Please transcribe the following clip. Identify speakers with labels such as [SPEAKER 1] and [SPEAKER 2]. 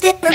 [SPEAKER 1] don't